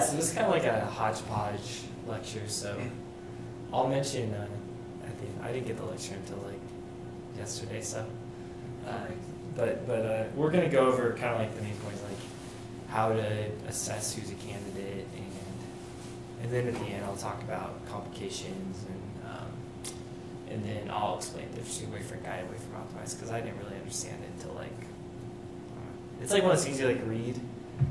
Yeah, so this is kind of like a hodgepodge lecture. So I'll mention. Uh, I think I didn't get the lecture until like yesterday. So, uh, but but uh, we're gonna go over kind of like the main points, like how to assess who's a candidate, and and then at the end I'll talk about complications and um, and then I'll explain the difference between wavefront guide and wavefront optimized because I didn't really understand it until like it's like one of those things you like read,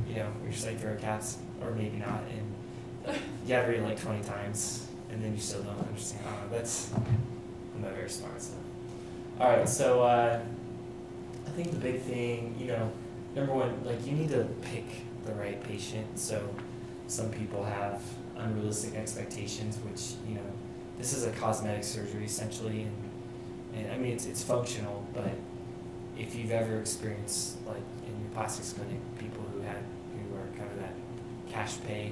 you know, you're just like zero caps or maybe not, and you have to read like 20 times and then you still don't understand. I that's I'm not very smart so. All right, so uh, I think the big thing, you know, number one, like you need to pick the right patient. So some people have unrealistic expectations, which you know, this is a cosmetic surgery essentially, and and I mean it's it's functional, but if you've ever experienced like in your plastics clinic people who had who are kind of that cash pay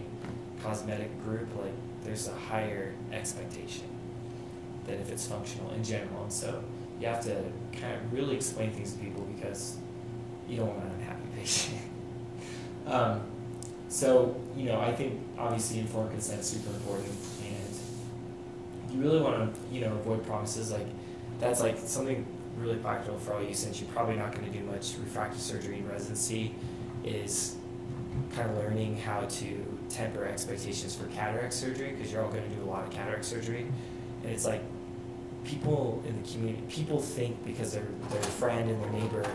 cosmetic group, like there's a higher expectation than if it's functional in general, and so you have to kind of really explain things to people because you don't want an unhappy patient. um, so, you know, I think obviously informed consent is super important, and you really want to, you know, avoid promises. Like, that's like something really practical for all you since you're probably not going to do much refractive surgery in residency is kind of learning how to temper expectations for cataract surgery because you're all going to do a lot of cataract surgery. And it's like people in the community, people think because their, their friend and their neighbor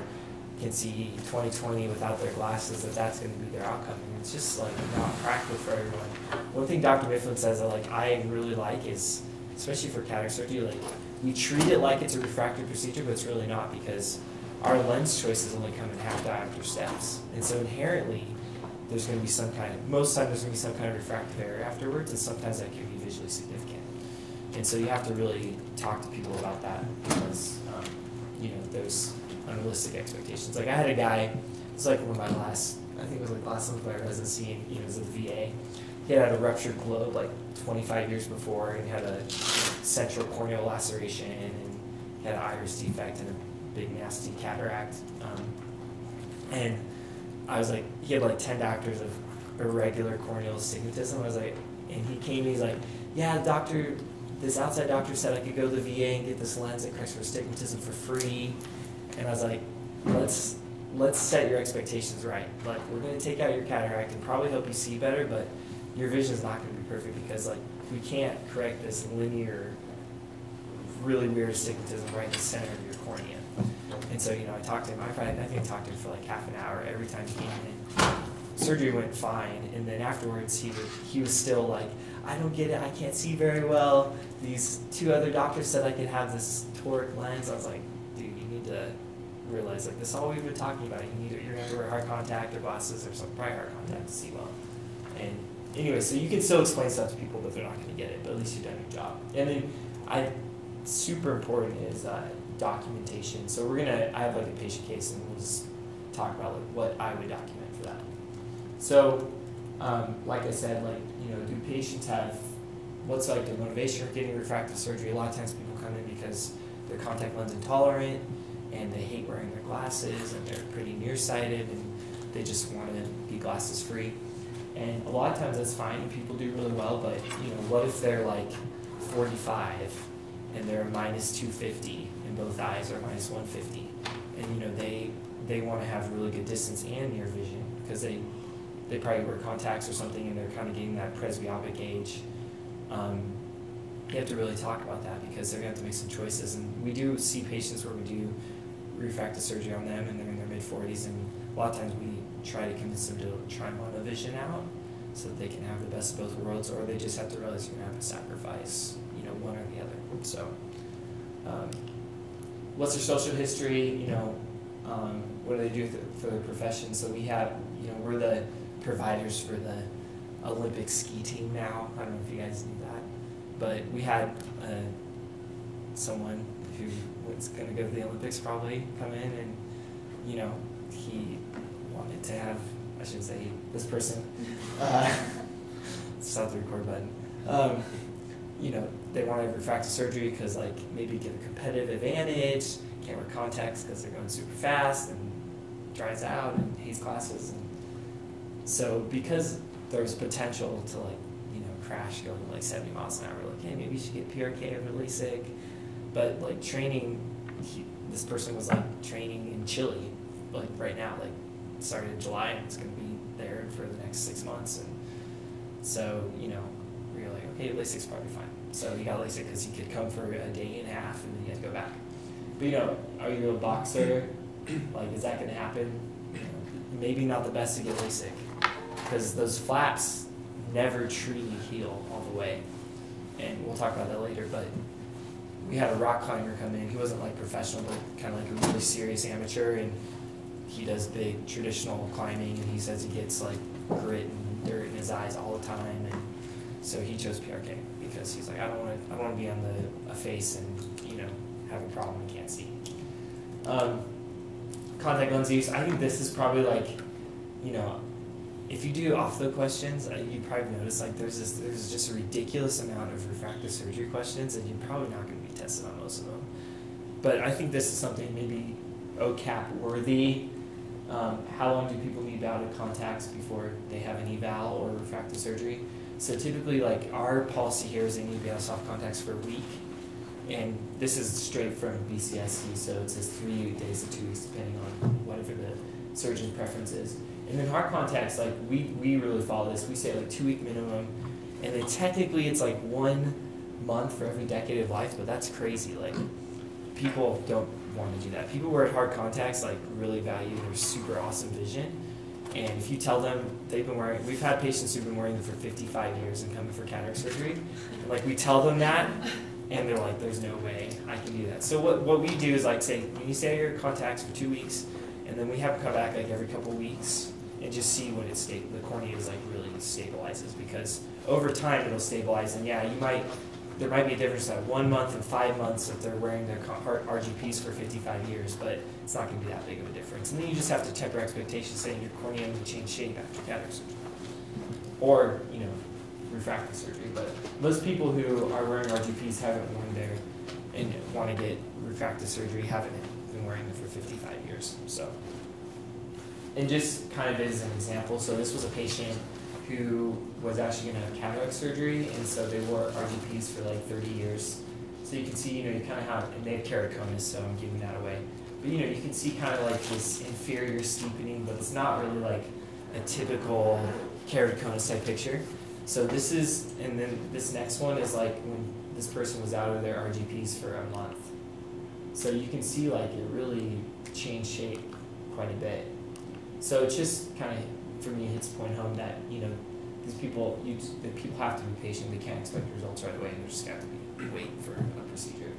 can see 2020 without their glasses that that's going to be their outcome. And it's just like not practical for everyone. One thing Dr. Mifflin says that like I really like is, especially for cataract surgery, like we treat it like it's a refractive procedure, but it's really not because our lens choices only come in half diopter steps. And so inherently, there's going to be some kind of, most times there's going to be some kind of refractive error afterwards, and sometimes that can be visually significant. And so you have to really talk to people about that because, um, you know, there's unrealistic expectations. Like I had a guy, it's like one of my last, I think it was like last month my residency, and, you know, at the VA. He had had a ruptured globe like 25 years before, and had a central corneal laceration, and had an iris defect and a big nasty cataract. Um, and I was like, he had like 10 diopters of irregular corneal astigmatism. I was like, and he came, and he's like, yeah, doctor, this outside doctor said I could go to the VA and get this lens that corrects for astigmatism for free. And I was like, let's let's set your expectations right. Like we're gonna take out your cataract and probably help you see better, but your vision is not gonna be perfect because like we can't correct this linear, really weird astigmatism right in the center of your cornea. And so, you know, I talked to him, I, I think I talked to him for like half an hour every time he came in. Surgery went fine, and then afterwards he would, he was still like, I don't get it, I can't see very well. These two other doctors said I could have this toric lens. I was like, dude, you need to realize like this is all we've been talking about. You need you're gonna wear hard contact or glasses or something, probably hard contact to see well. And anyway, so you can still explain stuff to people, but they're not gonna get it. But at least you've done your job. And then I super important is uh, documentation. So we're gonna I have like a patient case and we'll just talk about like what I would document for that. So um, like I said, like you know, do patients have what's like the motivation for getting refractive surgery? A lot of times people come in because they're contact lens intolerant and they hate wearing their glasses and they're pretty nearsighted and they just want to be glasses free. And a lot of times that's fine and people do really well, but you know, what if they're like 45 and they're minus 250 in both eyes are minus 150 and you know they they want to have really good distance and near vision because they they probably wear contacts or something and they're kind of getting that presbyopic age. Um, you have to really talk about that because they're going to have to make some choices. And we do see patients where we do refractive surgery on them and they're in their mid 40s, and a lot of times we try to convince them to try monovision out so that they can have the best of both worlds, or they just have to realize you're going to have to sacrifice, you know, one or the other. So, um, what's their social history? You know, um, what do they do for their profession? So we have, you know, we're the providers for the Olympic ski team now. I don't know if you guys knew that, but we had uh, someone who was going to go to the Olympics probably come in, and you know he wanted to have. I should say this person. Uh, stop the record button. Um, you know they wanted refractive surgery because like maybe get a competitive advantage. Wear contacts because they're going super fast and dries out and hates glasses. And so because there's potential to like you know crash going like 70 miles an hour. Like, hey, maybe you should get PRK over LASIK. But like training, he, this person was like training in Chile, like right now, like started in July and it's gonna be there for the next six months. And so you know, were LASIK's probably fine. So he got LASIK because he could come for a day and a half and then he had to go back. But you know, are you a boxer? Like, is that gonna happen? maybe not the best to get LASIK because those flaps never truly heal all the way. And we'll talk about that later, but we had a rock climber come in. He wasn't like professional, but kind of like a really serious amateur, and he does big traditional climbing, and he says he gets like grit and dirt in his eyes all the time, and so he chose PRK because he's like, I don't want to, I want to be on the a face and you know have a problem and can't see. Um, contact lens use. I think this is probably like, you know, if you do off the questions, uh, you probably notice like there's this there's just a ridiculous amount of refractive surgery questions, and you're probably not going to be tested on most of them. But I think this is something maybe OKAP worthy. Um, how long do people need out of contacts before they have an eval or refractive surgery? So typically, like our policy here is they need to be of soft contacts for a week and this is straight from BCSC, so it says three days to two weeks, depending on whatever the surgeon's preference is. And then hard contacts, like we, we really follow this. We say like two week minimum, and then technically it's like one month for every decade of life, but that's crazy. Like people don't want to do that. People who wear hard contacts like really value their super awesome vision. And if you tell them they've been wearing, we've had patients who've been wearing them for 55 years and coming for cataract surgery. Like we tell them that, and they're like, there's no way I can do that. So what, what we do is like say, when you stay at your contacts for two weeks, and then we have them come back like every couple weeks and just see when it's the cornea is like really stabilizes because over time it'll stabilize and yeah, you might there might be a difference at one month and five months if they're wearing their RGPs for 55 years, but it's not going to be that big of a difference. And then you just have to temper expectations, saying your cornea will change shape after cataract surgery, or you know refractive surgery, but most people who are wearing RGPs haven't worn their and want to get refractive surgery haven't been wearing them for 55 years. So, and just kind of as an example, so this was a patient who was actually going to have cataract surgery, and so they wore RGPs for like 30 years. So you can see, you know, you kind of have, and they have keratoconus, so I'm giving that away. But you know, you can see kind of like this inferior steepening, but it's not really like a typical keratoconus type picture. So this is, and then this next one is like when this person was out of their RGPs for a month. So you can see like it really changed shape quite a bit. So it's just kind of, for me, hits point home that, you know, these people, you, the people have to be patient. They can't expect results right away, and they're just got to be waiting for a procedure.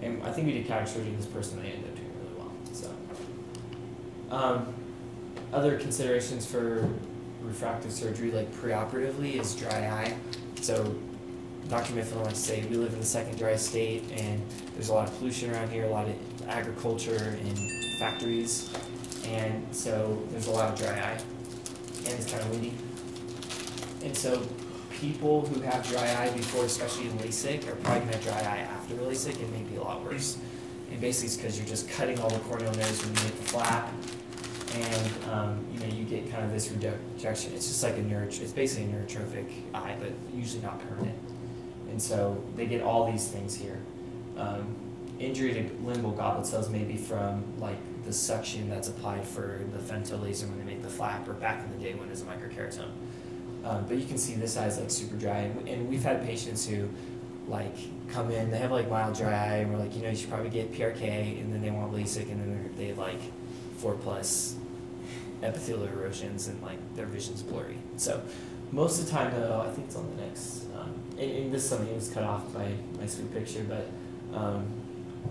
And I think we did cataract surgery this person, they ended up doing really well. So, um, other considerations for refractive surgery, like preoperatively, is dry eye. So Dr. Mifflin likes to say we live in the second dry state, and there's a lot of pollution around here, a lot of agriculture and factories, and so there's a lot of dry eye, and it's kind of windy. And so people who have dry eye before, especially in LASIK, are probably going to have dry eye after LASIK, and maybe a lot worse. And basically, it's because you're just cutting all the corneal nerves when you hit the flap, and um, you know you get kind of this rejection. It's just like a neuro, it's basically a neurotrophic eye, but usually not permanent. And so they get all these things here. Um, injury to limbal goblet cells may be from like the suction that's applied for the femto laser when they make the flap, or back in the day when it was a microkeratome. Um, but you can see this eye is like super dry, and we've had patients who like come in, they have like mild dry eye, and we're like, you know, you should probably get PRK, and then they want LASIK, and then they like four plus epithelial erosions and like their vision's blurry. So most of the time though, I think it's on the next, um, and, and, this is something was cut off by my sweet picture, but um,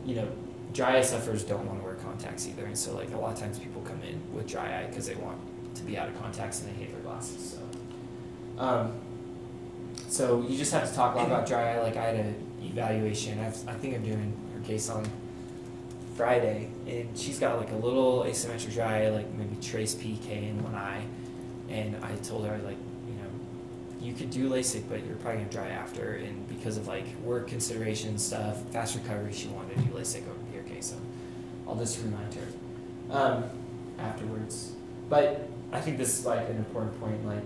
you know, dry eye sufferers don't want to contacts either. And so like a lot of times people come in with dry eye because they want to be out of contacts and they hate their glasses. So, um, so you just have to talk a lot about dry eye. Like I had an evaluation. I've, I think I'm doing her case on Friday, and she's got like a little asymmetric dry eye, like maybe trace PK in one eye. And I told her like, you know, you could do LASIK, but you're probably gonna dry after. And because of like work considerations stuff, fast recovery, she wanted to do LASIK over I'll just remind her um, afterwards. But I think this is like an important point. Like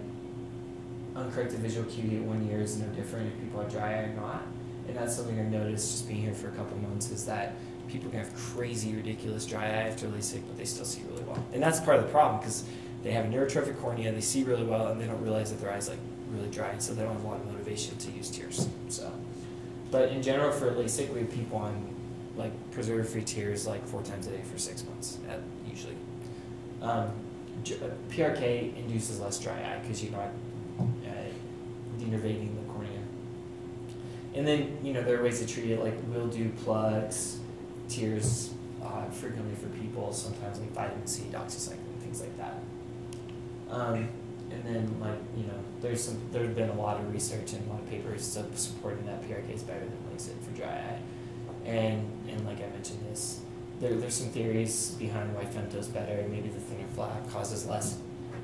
uncorrected visual acuity at one year is no different if people are dry eye or not. And that's something I've noticed just being here for a couple months is that people can have crazy, ridiculous dry eye after LASIK, but they still see really well. And that's part of the problem because they have neurotrophic cornea, they see really well, and they don't realize that their eyes like really dry, so they don't have a lot of motivation to use tears. So, but in general, for LASIK, we have people on like preservative-free tears like four times a day for six months, at, usually. Um, uh, PRK induces less dry eye because you're not uh, denervating the cornea. And then, you know, there are ways to treat it, like we'll do plugs, tears uh, frequently for people, sometimes like vitamin C, doxycycline, things like that. Um, and then, like, you know, there's some, there's been a lot of research and a lot of papers supporting that PRK is better than LASIK for dry eye. And, and like I mentioned this, there, there's some theories behind why femto is better. Maybe the thinner flap causes less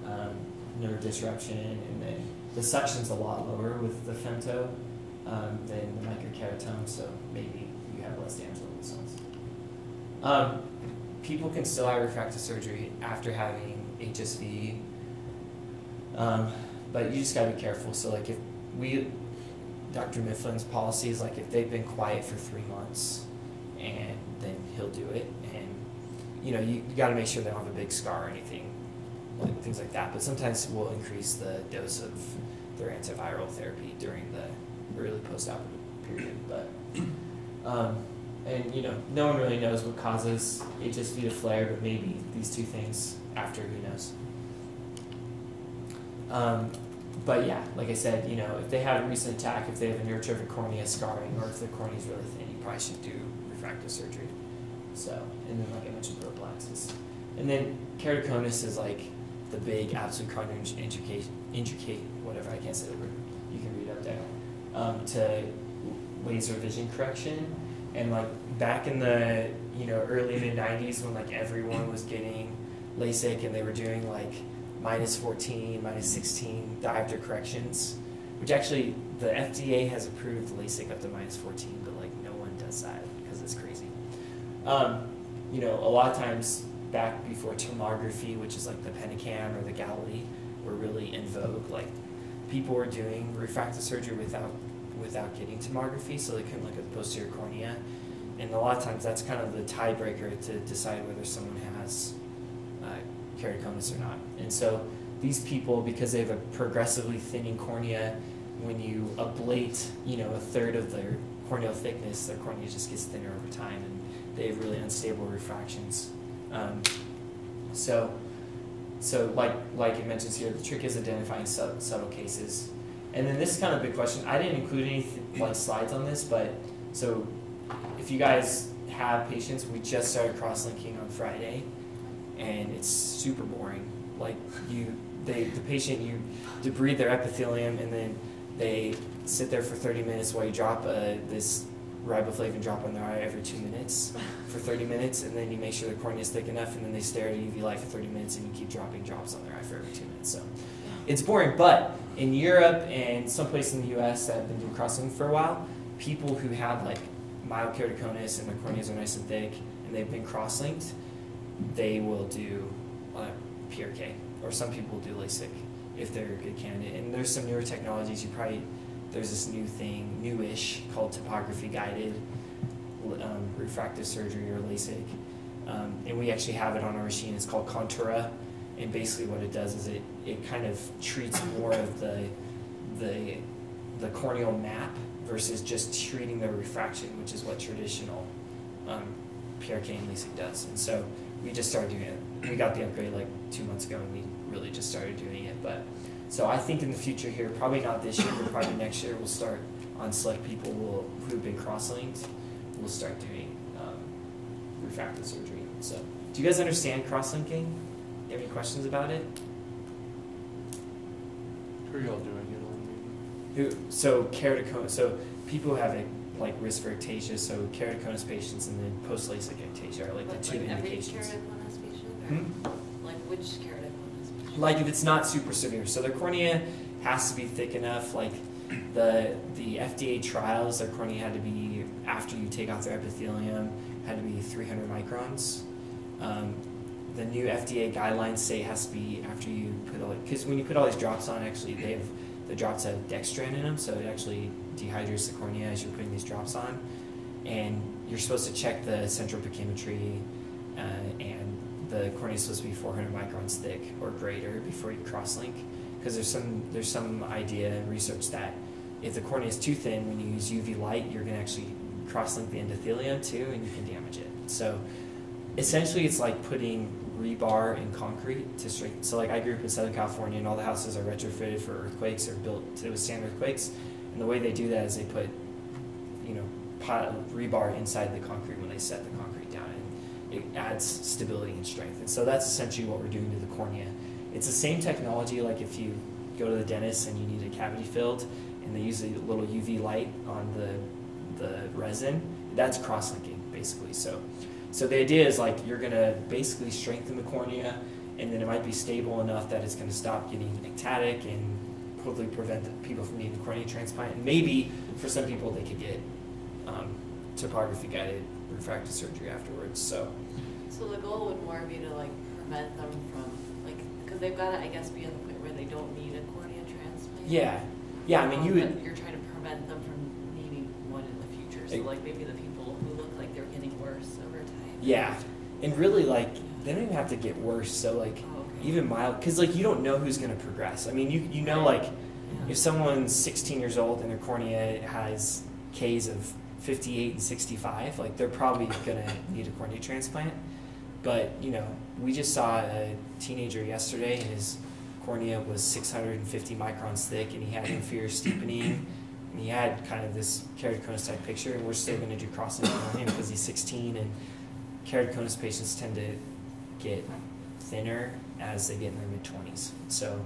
um, nerve disruption, and then the suction's a lot lower with the femto um, than the microkeratome, so maybe you have less damage on the cells. Um, people can still have refractive surgery after having HSV, um, but you just gotta be careful. So like if we, Dr. Mifflin's policy is like if they've been quiet for three months, and then he'll do it. And you know, you, you got to make sure they don't have a big scar or anything, like, things like that. But sometimes we'll increase the dose of their antiviral therapy during the early postoperative period. But um, and you know, no one really knows what causes HSV to flare, but maybe these two things after, who knows. Um, but yeah, like I said, you know, if they have a recent attack, if they have a neurotrophic cornea scarring, or if the cornea is really thin, you probably should do refractive surgery. So, and then like I mentioned, prophylaxis. And then keratoconus is like the big absolute intricate, intricate, whatever, I can't say the word, you can read up there, um, to laser vision correction. And like back in the, you know, early mid 90s when like everyone was getting LASIK and they were doing like minus 14, minus 16 diopter corrections, which actually the FDA has approved LASIK up to minus 14, but like no one does that because it's crazy. Um, you know, a lot of times back before tomography, which is like the Pentacam or the Galilei, were really in vogue. Like people were doing refractive surgery without without getting tomography, so they couldn't look at the posterior cornea. And a lot of times that's kind of the tiebreaker to decide whether someone has keratoconus or not. And so these people, because they have a progressively thinning cornea, when you ablate, you know, a third of their corneal thickness, their cornea just gets thinner over time, and they have really unstable refractions. Um, so, so like like it mentions here, the trick is identifying sub, subtle cases. And then this is kind of a big question. I didn't include any like slides on this, but so if you guys have patients, we just started cross-linking on Friday, and it's super boring. Like you, they the patient you debride their epithelium, and then they sit there for 30 minutes while you drop uh, this riboflavin drop on their eye every two minutes for 30 minutes, and then you make sure the cornea is thick enough, and then they stare at UV light for 30 minutes, and you keep dropping drops on their eye for every two minutes. So it's boring, but in Europe and someplace in the U.S. that have been doing crossing for a while, people who have like mild keratoconus and their corneas are nice and thick, and they've been cross-linked, they will do PRK, or some people do LASIK if they're a good candidate. And there's some newer technologies. You probably there's this new thing, newish, called topography guided um, refractive surgery or LASIK. Um, and we actually have it on our machine. It's called Contoura. And basically, what it does is it, it kind of treats more of the, the, the corneal map versus just treating the refraction, which is what traditional um, PRK and LASIK does. And so we just started doing it. We got the upgrade like two months ago, and we really just started doing it. But so I think in the future here, probably not this year, but probably next year, we'll start on select people will, who've been cross-linked. We'll start doing um, refractive surgery. So, do you guys understand cross-linking? You have any questions about it? Who are y'all doing it on? Who? So keratoconus. So people who have a like risk for ectasia. So keratoconus patients and then post LASIK ectasia are like, like the two like indications. Patient? Hmm? Like which keratoconus? like if it's not super severe. So the cornea has to be thick enough. Like the the FDA trials, their cornea had to be after you take off their epithelium had to be 300 microns. Um, the new FDA guidelines say it has to be after you put all because when you put all these drops on, actually they have the drops have dextran in them, so it actually dehydrates the cornea as you're putting these drops on. And you're supposed to check the central pachymetry, uh, and the cornea is supposed to be 400 microns thick or greater before you cross-link. because there's some there's some idea and research that if the cornea is too thin, when you use UV light, you're going to actually cross-link the endothelium too, and you can damage it. So essentially, it's like putting rebar in concrete to straighten. So like I grew up in Southern California, and all the houses are retrofitted for earthquakes or built to withstand earthquakes. And the way they do that is they put, you know, pot, rebar inside the concrete when they set the concrete down, and it adds stability and strength. And so that's essentially what we're doing to the cornea. It's the same technology like if you go to the dentist and you need a cavity filled, and they use a little UV light on the the resin. That's cross-linking basically. So, so the idea is like you're gonna basically strengthen the cornea, and then it might be stable enough that it's gonna stop getting ectatic and hopefully prevent people from needing a cornea transplant. And maybe for some people they could get um, topography guided refractive surgery afterwards. So. So the goal would more be to like prevent them from like because they've got to I guess be at the point where they don't need a cornea transplant. Yeah, yeah. I mean, you would. You're trying to prevent them from needing one in the future. So like maybe the people who look like they're getting worse over time. Yeah, and really like they don't even have to get worse. So like. Even mild, because like you don't know who's gonna progress. I mean, you you know like if someone's 16 years old and their cornea has K's of 58 and 65, like they're probably gonna need a cornea transplant. But you know, we just saw a teenager yesterday, and his cornea was 650 microns thick, and he had inferior steepening, and he had kind of this keratoconus type picture. And we're still going to do crossing on him because he's 16, and keratoconus patients tend to get thinner as they get in their mid 20s. So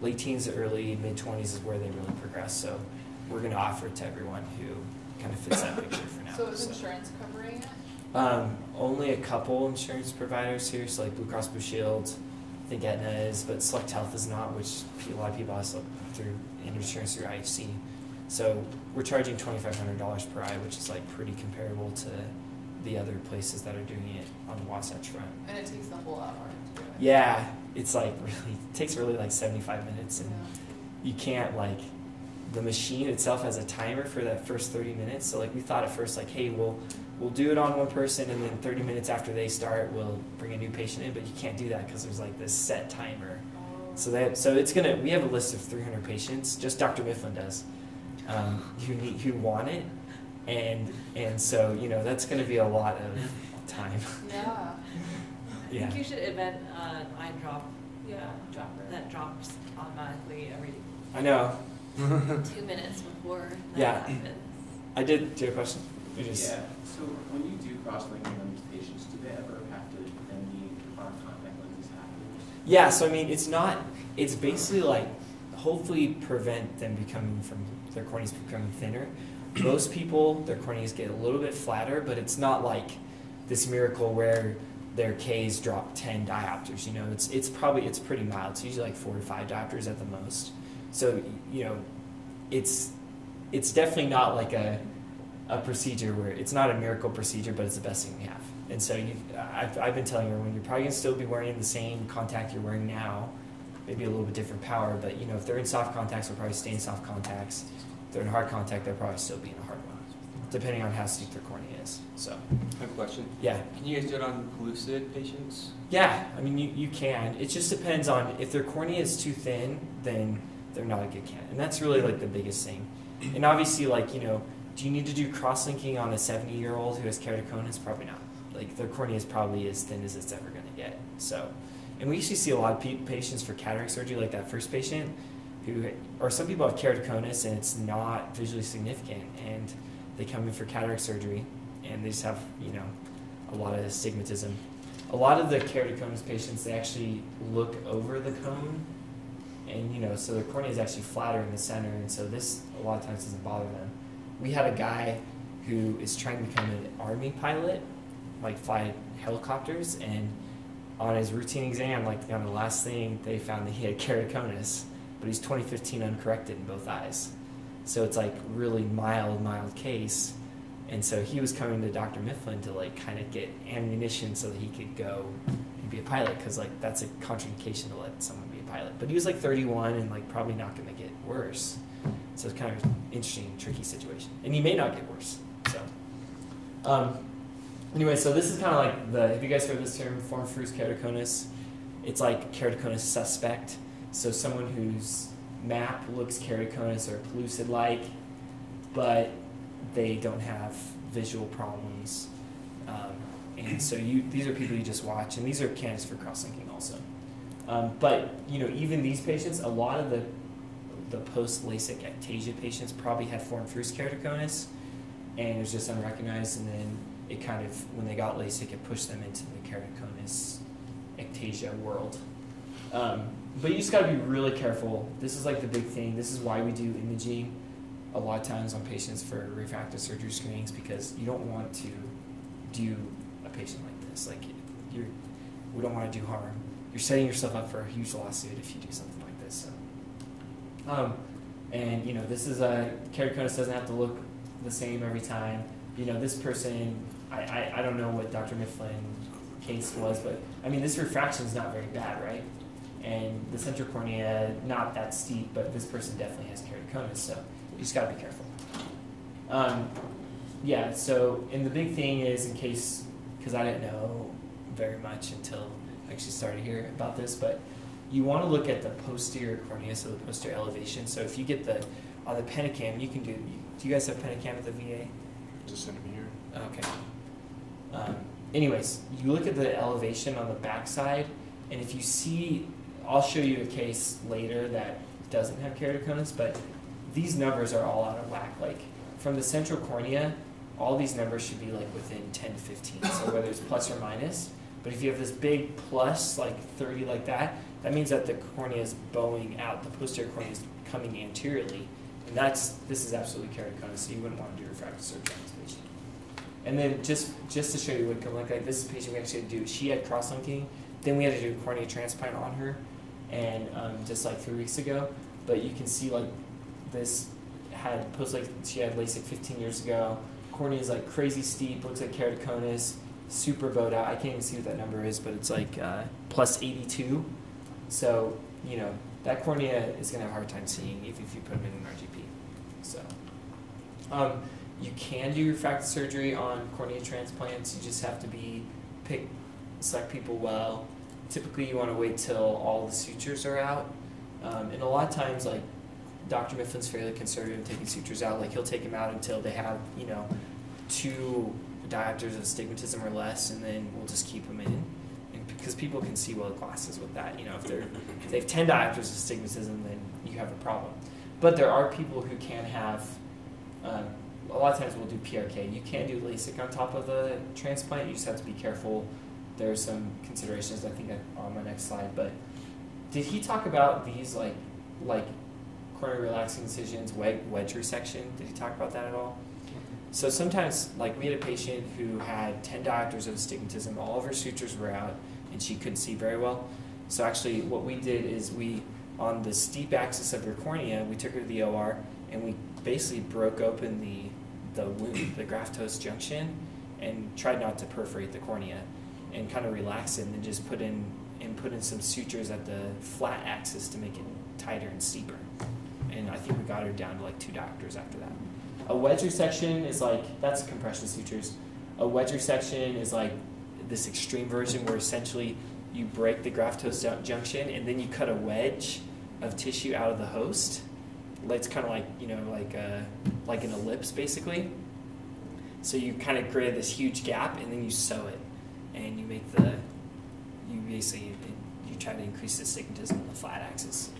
late teens to early mid 20s is where they really progress. So we're going to offer it to everyone who kind of fits that picture for now. So is insurance covering it? Um, only a couple insurance providers here, so like Blue Cross Blue Shield, I think Aetna is, but Select Health is not, which a lot of people also through insurance through IHC. So we're charging twenty five hundred dollars per eye, which is like pretty comparable to the other places that are doing it on the Wasatch Front. And it takes the whole hour to do it. Yeah, it's like really it takes really like seventy five minutes, and Yeah. you can't like the machine itself has a timer for that first 30 minutes. So like we thought at first like hey we'll we'll do it on one person and then 30 minutes after they start we'll bring a new patient in. But you can't do that because there's like this set timer. So that so it's gonna we have a list of 300 patients just dr mifflin does um, who need who want it. And and so you know that's gonna be a lot of time. Yeah. I yeah think you should invent uh, an eye drop Yeah. dropper that drops automatically every i know two minutes before that Yeah. happens. i did do you have a question You just Yeah, so when you do cross-linking on these patients, do they ever have to then need hard contact lenses afterwards? Yeah, so I mean, it's not. It's basically like hopefully prevent them becoming from their corneas becoming thinner. Most people, their corneas get a little bit flatter, but it's not like this miracle where their K's drop ten diopters. You know, it's it's probably it's pretty mild. It's usually like four to five diopters at the most. So you know, it's it's definitely not like a a procedure where it's not a miracle procedure, but it's the best thing we have. And so you, I've, I've been telling everyone you're probably gonna still be wearing the same contact you're wearing now, maybe a little bit different power. But you know, if they're in soft contacts, they'll probably stay in soft contacts. If they're in hard contact, they'll probably still be in a hard one, depending on how steep their cornea is. So I have a question. yeah, Can you guys do it on pellucid patients? yeah. I mean, you, you can. It just depends on if their cornea is too thin, then they're not a good candidate, and that's really like the biggest thing. And obviously, like you know, do you need to do cross-linking on a 70-year-old who has keratoconus? Probably not. Like their cornea is probably as thin as it's ever going to get. So, and we usually see a lot of patients for cataract surgery, like that first patient, who, or some people have keratoconus and it's not visually significant, and they come in for cataract surgery, and they just have you know a lot of astigmatism. A lot of the keratoconus patients, they actually look over the cone, and you know, so their cornea is actually flatter in the center, and so this a lot of times doesn't bother them. We had a guy who is trying to become an army pilot, like fly helicopters, and on his routine exam, like on the last thing, they found that he had keratoconus, but he's 2015 uncorrected in both eyes. So it's like really mild, mild case. And so he was coming to Dr. Mifflin to like kind of get ammunition so that he could go and be a pilot because like that's a contraindication to let someone be a pilot. But he was like 31 and like probably not going to get worse. So it's kind of interesting, tricky situation. And he may not get worse. So, um, anyway, so this is kind of like the. Have you guys heard this term, forme fruste keratoconus? It's like keratoconus suspect. So someone whose map looks keratoconus or pellucid like, but they don't have visual problems. Um, and so you, these are people you just watch, and these are candidates for cross-linking also. Um, but you know, even these patients, a lot of the the post LASIK ectasia patients probably had forme fruste keratoconus, and it was just unrecognized. And then it kind of, when they got LASIK, it pushed them into the keratoconus ectasia world. Um, but you just got to be really careful. This is like the big thing. This is why we do imaging a lot of times on patients for refractive surgery screenings because you don't want to do a patient like this. Like you're, we don't want to do harm. You're setting yourself up for a huge lawsuit if you do something like this. So, um, and you know, this is a keratoconus doesn't have to look the same every time. You know, this person, I, I, I don't know what Dr. Mifflin case was, but I mean, this refraction is not very bad, right? And the central cornea, not that steep, but this person definitely has keratoconus, so you just gotta be careful. Um, yeah, so, and the big thing is in case, because I didn't know very much until I actually started here about this, but you want to look at the posterior cornea, so the posterior elevation. So if you get the, on the Pentacam, you can do, do you guys have Pentacam at the VA? Just send me here. Okay. Um, anyways, you look at the elevation on the backside, and if you see, I'll show you a case later that doesn't have keratoconus, but these numbers are all out of whack. Like from the central cornea, all these numbers should be like within 10 to 15, so whether it's plus or minus. But if you have this big plus, like 30 like that, that means that the cornea is bowing out, the posterior cornea is coming anteriorly. And that's, this is absolutely keratoconus, so you wouldn't want to do refractive surgery on this patient. And then just just to show you what it look like, this is a patient we actually had to do. She had cross-linking, then we had to do a cornea transplant on her, and um, just like three weeks ago. But you can see like this had post like she had LASIK 15 years ago. Cornea is like crazy steep, looks like keratoconus, super bowed out. I can't even see what that number is, but it's like uh, plus 82. So you know that cornea is gonna have a hard time seeing if, if you put them in an RGP. So. Um, you can do refractive surgery on cornea transplants. You just have to be pick select people well. Typically, you want to wait till all the sutures are out, um, and a lot of times, like Dr. Mifflin's fairly conservative in taking sutures out. Like he'll take them out until they have you know two diopters of astigmatism or less, and then we'll just keep them in. And because people can see well glasses with that, you know, if they're if they have ten diopters of astigmatism, then you have a problem. But there are people who can have um, a lot of times we'll do PRK. You can do LASIK on top of the transplant. You just have to be careful. There are some considerations I think on my next slide. But did he talk about these like like corneal relaxing incisions, wedge, wedge resection? Did he talk about that at all? So sometimes, like we had a patient who had 10 diopters of astigmatism, all of her sutures were out, and she couldn't see very well. So actually, what we did is we, on the steep axis of her cornea, we took her to the OR, and we basically broke open the the wound, the graft host junction, and tried not to perforate the cornea, and kind of relax it, and then just put in and put in some sutures at the flat axis to make it tighter and steeper. And I think we got her down to like two diopters after that. A wedge resection is like that's compression sutures. A wedge resection is like this extreme version where essentially you break the graft host junction and then you cut a wedge of tissue out of the host it's kind of like you know like a, like an ellipse basically. So you kind of create this huge gap and then you sew it, and you make the you basically you try to increase the astigmatism on the flat axis.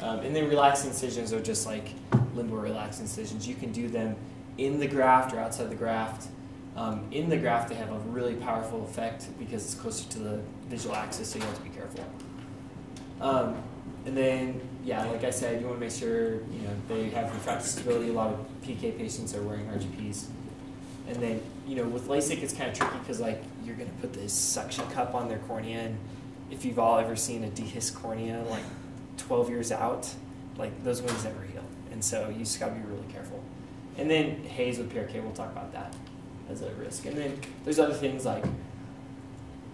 Um, and then relaxed incisions are just like limbal relaxed incisions. You can do them in the graft or outside the graft. Um, in the graft, they have a really powerful effect because it's closer to the visual axis, so you have to be careful. Um, and then, yeah, like I said, you want to make sure you know they have refractive stability. A lot of PK patients are wearing RGPs. And then, you know, with LASIK, it's kind of tricky because like you're going to put this suction cup on their cornea, and if you've all ever seen a dehisced cornea like 12 years out, like those wounds never heal, and so you just got to be really careful. And then haze with PRK, we'll talk about that as a risk. And then there's other things like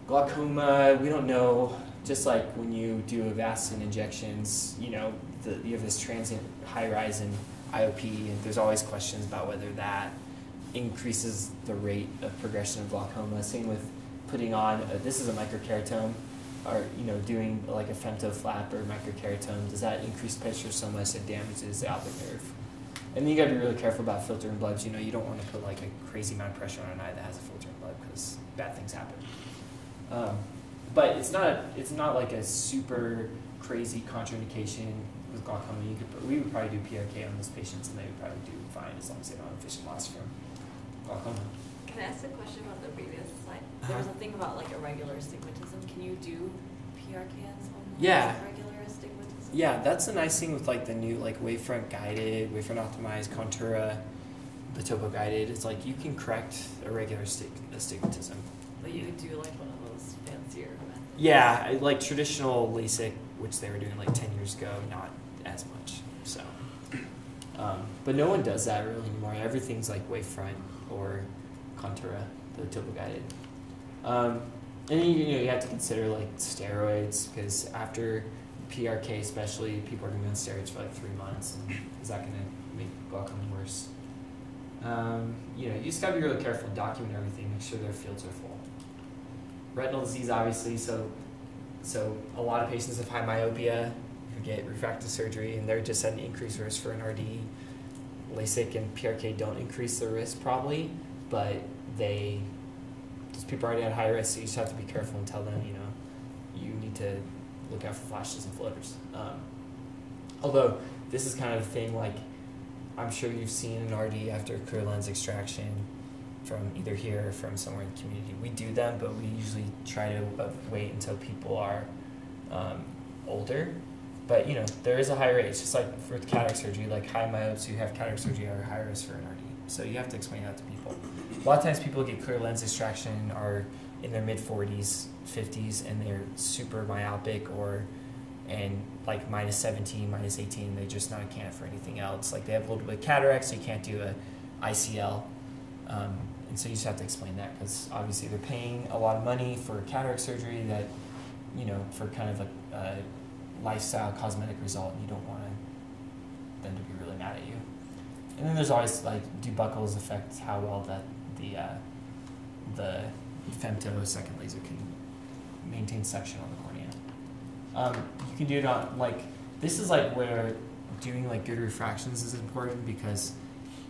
glaucoma. We don't know just like when you do Avastin injections, you know, the, you have this transient high rise in IOP, and there's always questions about whether that increases the rate of progression of glaucoma. Same with putting on, a, this is a microkeratome, or, you know, doing like a femto flap or microkeratome. Does that increase pressure so much it damages the optic nerve? And then you gotta be really careful about filtering blebs. You know, you don't want to put like a crazy amount of pressure on an eye that has a filtering bleb because bad things happen. Um, but it's not it's not like a super crazy contraindication with glaucoma. You could we would probably do PRK on those patients and they would probably do fine as long as they don't have vision loss from glaucoma. Can I ask a question about the previous slide? There was a Uh-huh. thing about like irregular astigmatism. Can you do PRKs on Yeah. irregular astigmatism? Yeah, that's a nice thing with like the new like wavefront guided, wavefront optimized, Contoura, the topo guided. It's like you can correct irregular astig- astigmatism. But you could do like one of those fancier methods. Yeah, like traditional LASIK, which they were doing like ten years ago, not as much. So, um, but no one does that really anymore. Everything's like wavefront or Contoura, the topo guided. Um, and then you, know you have to consider like steroids because after PRK especially, people are gonna be on steroids for like three months, and is that gonna make glaucoma worse? Um, you know, you just gotta be really careful and document everything. Make sure their fields are full retinal disease obviously so so a lot of patients have high myopia who get refractive surgery and they're just at an increased risk for an RD. LASIK and PRK don't increase the risk probably, but they those people are already at high risk, so you just have to be careful and tell them, you know, you need to look out for flashes and floaters. Um, although this is kind of the thing like I'm sure you've seen an RD after clear lens extraction from either here or from somewhere in the community. We do them, but we usually try to wait until people are um, older. But you know, there is a high rate. It's just like for cataract surgery, like high myopes who have cataract surgery are high risk for an RD. So you have to explain that to people. A lot of times, people get clear lens extraction are in their mid 40s, 50s, and they're super myopic or and like minus 17, minus 18, they're just not a candidate for anything else. Like they have a little bit of cataract, so you can't do a ICL. Um, and so you just have to explain that because obviously they're paying a lot of money for cataract surgery that, you know, for kind of a, a lifestyle cosmetic result, and you don't want them to be really mad at you. And then there's always like, do buckles affect how well that the uh, the femto second laser can maintain suction on the cornea? Um, you can do it on like this is like where doing like good refractions is important because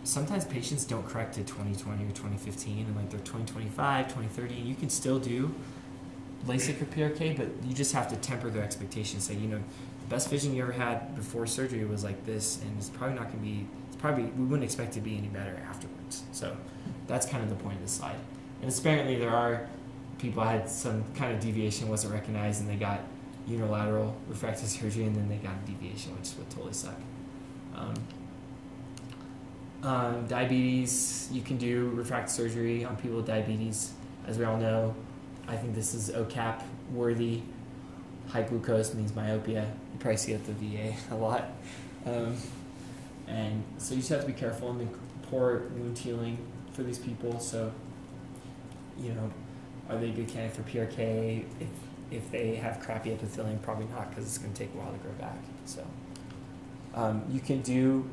sometimes patients don't correct to 2020 or 2015 and like they're 2025 2030 and you can still do LASIK or PRK but you just have to temper their expectations. Say you know the best vision you ever had before surgery was like this and it's probably not going to be it's probably we wouldn't expect to be any better afterwards. So that's kind of the point of this slide. And apparently there are people had some kind of deviation wasn't recognized and they got unilateral refractive surgery and then they got a deviation which would totally suck. Um, um, diabetes, you can do refractive surgery on people with diabetes. As we all know, I think this is OKAP worthy. High glucose means myopia. You probably see at the VA a lot. Um, and so you just have to be careful and poor wound healing for these people. So, you know, are they a good candidate for PRK? If, if they have crappy epithelium, probably not because it's going to take a while to grow back. So, um, you can do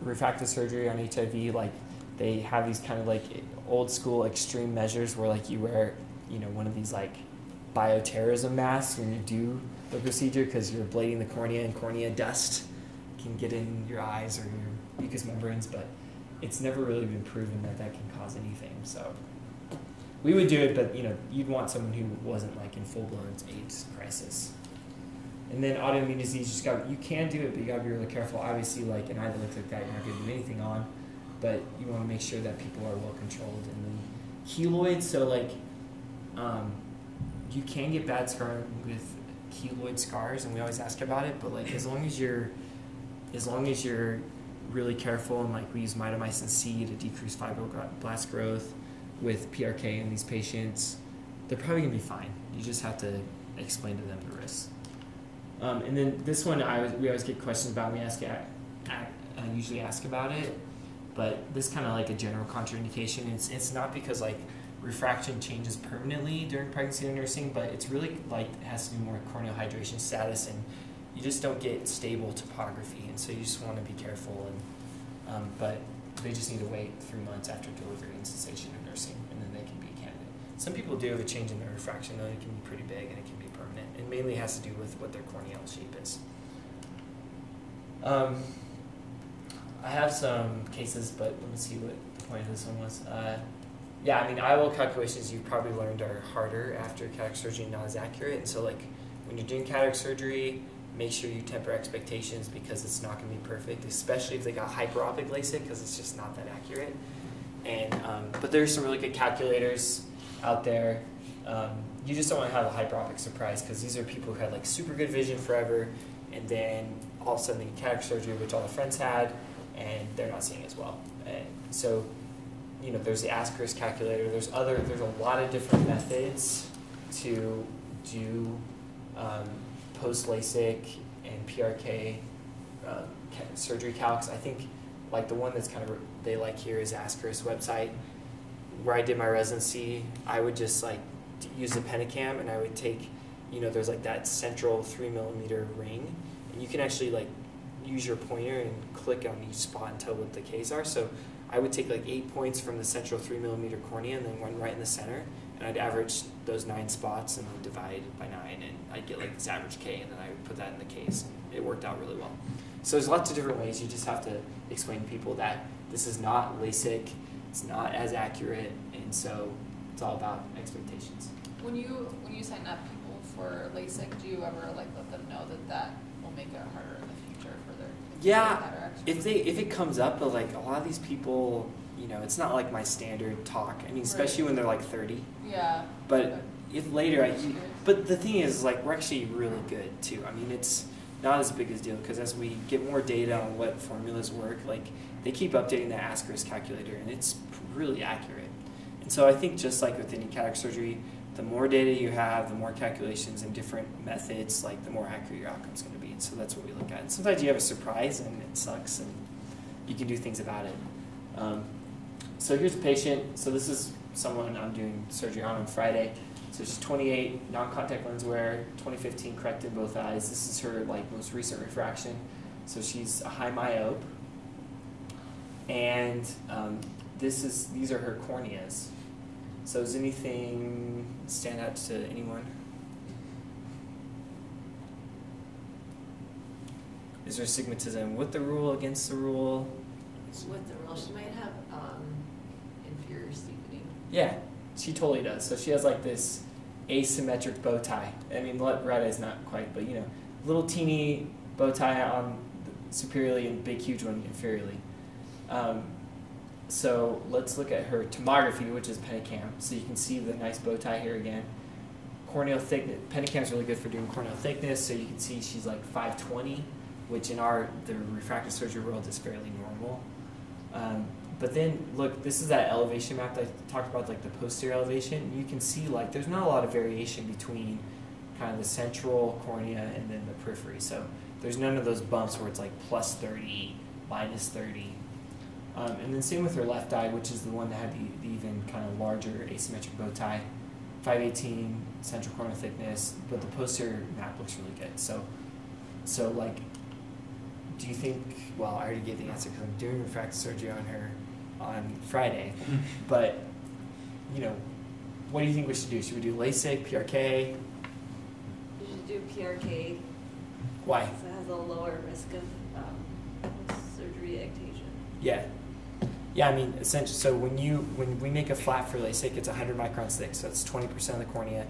refractive surgery on HIV, like they have these kind of like old school extreme measures where like you wear, you know, one of these like bioterrorism masks when you do the procedure because you're ablating the cornea and cornea dust can get in your eyes or your mucous membranes, but it's never really been proven that that can cause anything. So we would do it, but you know, you'd want someone who wasn't like in full blown AIDS crisis. And then autoimmune disease, just got you can do it, but you gotta be really careful. Obviously, like an eye that looks like that, you're not do anything on, but you want to make sure that people are well controlled. And then keloids, so like, um, you can get bad scarring with keloid scars, and we always ask about it. But like, as long as you're, as long as you're really careful, and like we use mitomycin C to decrease fibroblast growth with PRK in these patients, they're probably gonna be fine. You just have to explain to them the risks. Um, and then this one, I we always get questions about. We ask, I usually ask about it, but this kind of like a general contraindication. It's it's not because like refraction changes permanently during pregnancy and nursing, but it's really like it has to do more corneal hydration status, and you just don't get stable topography, and so you just want to be careful. And um, but they just need to wait three months after delivery and cessation of nursing, and then they can be a candidate. Some people do have a change in their refraction, though it can be pretty big and it can be permanent. It mainly has to do with what their corneal shape is. Um, I have some cases, but let me see what the point of this one was. Uh, yeah, I mean, IOL calculations you've probably learned are harder after cataract surgery, not as accurate. And so, like, when you're doing cataract surgery, make sure you temper expectations because it's not going to be perfect, especially if they got hyperopic LASIK because it's just not that accurate. And um, but there's some really good calculators out there. Um, you just don't want to have a hyperopic surprise because these are people who had like super good vision forever, and then all of a sudden they get cataract surgery, which all their friends had, and they're not seeing as well. And so, you know, there's the ASCRS calculator. There's other. There's a lot of different methods to do um, post LASIK and PRK um, surgery calcs. I think like the one that's kind of they like here is ASCRS website. Where I did my residency, I would just like use the Pentacam and I would take, you know, there's like that central three millimeter ring, and you can actually like use your pointer and click on each spot and tell what the Ks are. So I would take like eight points from the central three millimeter cornea and then one right in the center, and I'd average those nine spots and then divide by nine, and I'd get like this average K, and then I would put that in the case. It worked out really well. So there's lots of different ways. You just have to explain to people that this is not LASIK, it's not as accurate, and so it's all about expectations. When you when you sign up people for LASIK, do you ever like let them know that that will make it harder in the future for their if they Yeah. If they if it comes up, but like a lot of these people, you know, it's not like my standard talk. I mean, especially Right. when they're like 30. yeah, But if later, I, but the thing is, like, we're actually really good too. I mean, it's not as big a deal because as we get more data on what formulas work, like they keep updating the ASCRS calculator, and it's really accurate. And so I think just like with any cataract surgery, the more data you have, the more calculations and different methods, like the more accurate your outcome's going to be. So that's what we look at. And sometimes you have a surprise and it sucks, and you can do things about it. Um, so here's a patient. So this is someone I'm doing surgery on on Friday. So she's 28, non-contact lens wear, 2015, corrected both eyes. This is her like most recent refraction. So she's a high myope, and um, this is these are her corneas. So does anything stand out to anyone? Is there astigmatism with the rule, against the rule? With the rule, she might have, um, inferior steepening. Yeah, she totally does. So she has like this asymmetric bow tie. I mean, right eye's not quite, but you know, little teeny bow tie on the superiorly and big huge one inferiorly. Um, so let's look at her tomography, which is Pentacam. So you can see the nice bow tie here again. Corneal thickness. Pentacam's really good for doing corneal thickness. So you can see she's like 520, which in our the refractive surgery world is fairly normal. Um, but then look, this is that elevation map that I talked about, like the posterior elevation. You can see like there's not a lot of variation between kind of the central cornea and then the periphery. So there's none of those bumps where it's like plus 30, minus 30. Um, and then same with her left eye, which is the one that had the, the even kind of larger asymmetric bow tie. 518 central corneal thickness, but the posterior map looks really good. So, so like, do you think? Well, I already gave the answer because I'm doing refractive surgery on her on Friday. but, you know, what do you think we should do? Should we do LASIK, PRK? You should do PRK, Why? because it has a lower risk of, um, surgery ectasia. Yeah. Yeah, I mean, essentially, so when you when we make a flap for LASIK, it's 100 microns thick, so it's 20% of the cornea.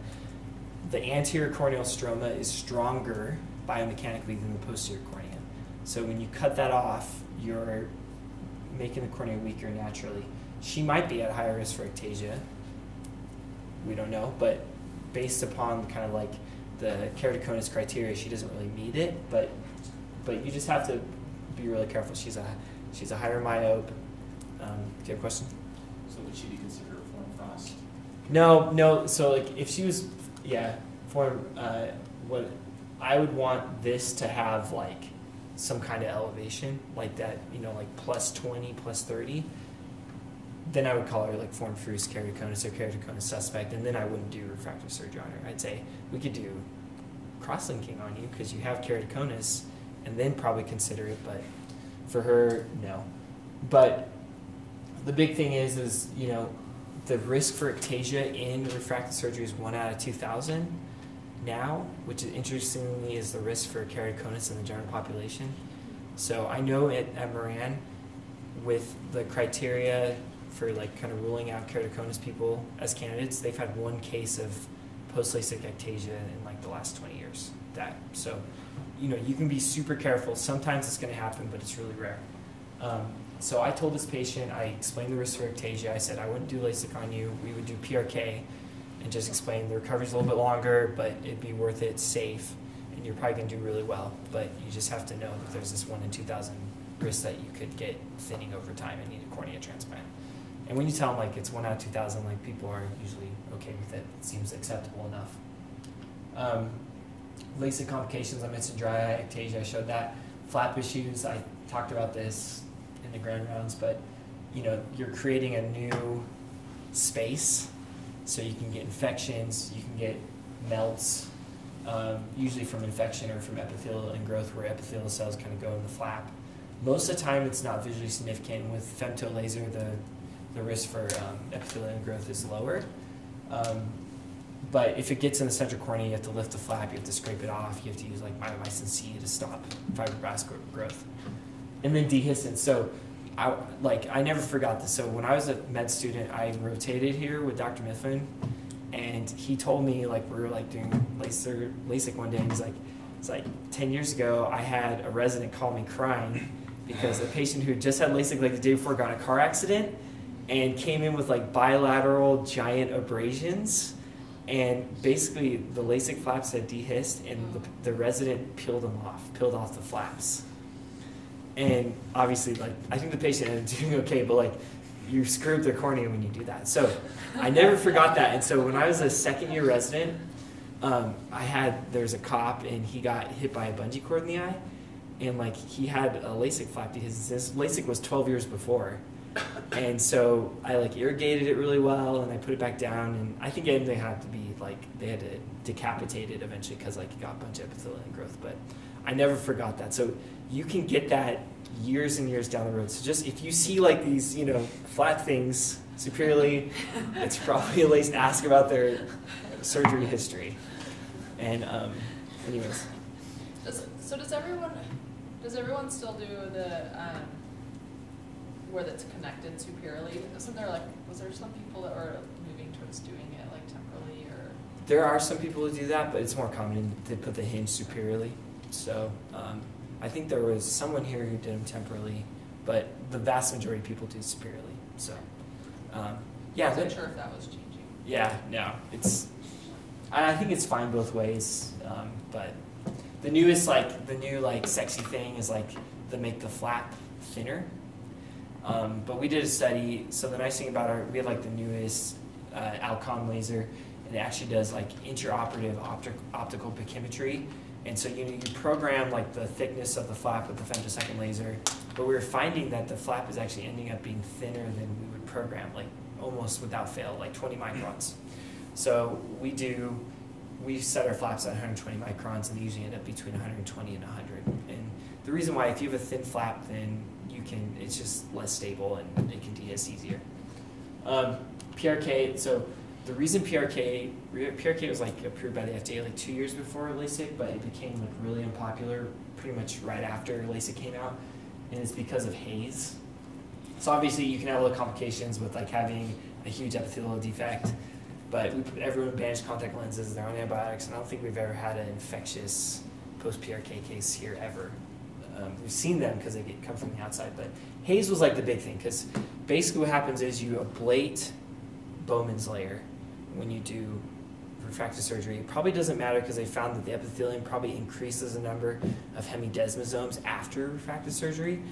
The anterior corneal stroma is stronger biomechanically than the posterior cornea. So when you cut that off, you're making the cornea weaker naturally. She might be at higher risk for ectasia. We don't know, but based upon kind of like the keratoconus criteria, she doesn't really meet it. But but you just have to be really careful. She's a she's a higher myope. Um, do you have a question? So would she be considered a forme fruste? No, no. So like, if she was, yeah, form. Uh, what I would want this to have like some kind of elevation, like that. You know, like plus twenty, plus thirty. then I would call her like forme fruste keratoconus or keratoconus suspect, and then I wouldn't do refractive surgery on her. I'd say we could do cross-linking on you because you have keratoconus, and then probably consider it. But for her, no. But the big thing is, is you know, the risk for ectasia in refractive surgery is one out of two thousand now, which is interestingly is the risk for keratoconus in the general population. So I know at, at Moran, with the criteria for like kind of ruling out keratoconus people as candidates, they've had one case of post LASIK ectasia in like the last 20 years. That so, you know, you can be super careful. Sometimes it's going to happen, but it's really rare. Um, so I told this patient, I explained the risk for ectasia. I said I wouldn't do LASIK on you. We would do PRK, and just explain the recovery's a little bit longer, but it'd be worth it, safe, and you're probably going to do really well. But you just have to know that there's this one in 2,000 risk that you could get thinning over time and need a cornea transplant. And when you tell them like it's one out of 2,000, like people are usually okay with it. It seems acceptable enough. Um, LASIK complications, I mentioned dry eye, ectasia, I showed that. Flap issues, I talked about this in the grand rounds, but you know, you're creating a new space so you can get infections, you can get melts, um, usually from infection or from epithelial ingrowth, where epithelial cells kind of go in the flap. Most of the time it's not visually significant. With femto laser, the, the risk for um, epithelial growth is lower. Um, but if it gets in the central cornea, you have to lift the flap, you have to scrape it off, you have to use like mitomycin C to stop fibroblast growth. And then dehiscence. So I, like I never forgot this. So when I was a med student, I rotated here with Dr. Mifflin, and he told me like we were like doing LASIK, LASIK one day, and he's like, it's like ten years ago, I had a resident call me crying because a patient who just had LASIK like the day before got a car accident and came in with like bilateral giant abrasions. And basically, the LASIK flaps had dehisced, and the, the resident peeled them off, peeled off the flaps and obviously like i think the patient ended doing okay but like you screw up their cornea when you do that. So i never forgot that. And so when i was a second year resident um, i had there's a cop and he got hit by a bungee cord in the eye. And like he had a lasik flap because his lasik was 12 years before. And so i like irrigated it really well and i put it back down. And i think they had to be like they had to decapitate it eventually because like it got bunch of epithelial growth. But i never forgot that so you can get that years and years down the road. So just if you see like these, you know, flat things superiorly, it's probably at least ask about their surgery history. And um, anyways. Does, so does everyone does everyone still do the um, where that's connected superiorly? Isn't there like was there some people that were moving towards doing it like temporally or? There are some people who do that, but it's more common to put the hinge superiorly. So um, I think there was someone here who did them temporarily, but the vast majority of people do superiorly. So, um, yeah. I wasn't sure if that was changing. Yeah, no, it's. I think it's fine both ways, um, but the newest like the new like sexy thing is like the make the flap thinner. Um, but we did a study. So the nice thing about our we have like the newest uh, Alcon laser, and it actually does like intraoperative optic, optical pachymetry and so you, you program like the thickness of the flap with the femtosecond laser, but we were finding that the flap is actually ending up being thinner than we would program, like almost without fail, like 20 microns. So we do, we set our flaps at 120 microns and they usually end up between 120 and 100. And the reason why, if you have a thin flap, then you can, it's just less stable and it can dehisce easier. Um, PRK, so the reason PRK PRK was like approved by the FDA like two years before LASIK, but it became like really unpopular pretty much right after LASIK came out, and it's because of haze. So obviously you can have a little complications with like having a huge epithelial defect, but everyone bandaged contact lenses, they're on antibiotics, and I don't think we've ever had an infectious post PRK case here ever. Um, we've seen them because they get, come from the outside, but haze was like the big thing because basically what happens is you ablate Bowman's layer when you do refractive surgery. It probably doesn't matter because they found that the epithelium probably increases the number of hemidesmosomes after refractive surgery.